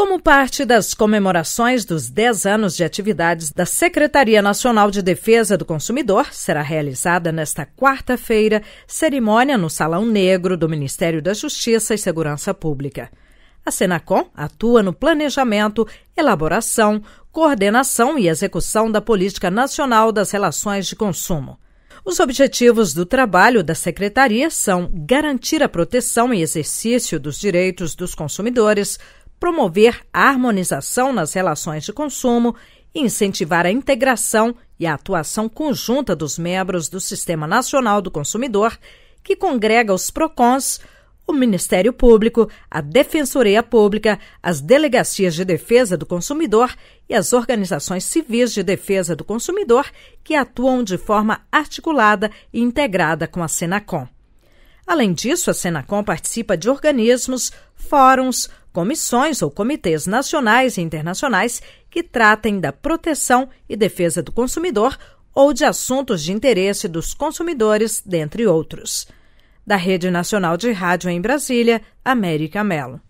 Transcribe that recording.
Como parte das comemorações dos 10 anos de atividades da Secretaria Nacional de Defesa do Consumidor, será realizada nesta quarta-feira cerimônia no Salão Negro do Ministério da Justiça e Segurança Pública. A Senacom atua no planejamento, elaboração, coordenação e execução da Política Nacional das Relações de Consumo. Os objetivos do trabalho da Secretaria são garantir a proteção e exercício dos direitos dos consumidores, promover a harmonização nas relações de consumo e incentivar a integração e a atuação conjunta dos membros do Sistema Nacional do Consumidor, que congrega os PROCONs, o Ministério Público, a Defensoria Pública, as Delegacias de Defesa do Consumidor e as organizações civis de defesa do consumidor que atuam de forma articulada e integrada com a Senacom. Além disso, a Senacom participa de organismos, fóruns, comissões ou comitês nacionais e internacionais que tratem da proteção e defesa do consumidor ou de assuntos de interesse dos consumidores, dentre outros. Da Rede Nacional de Rádio em Brasília, América Melo.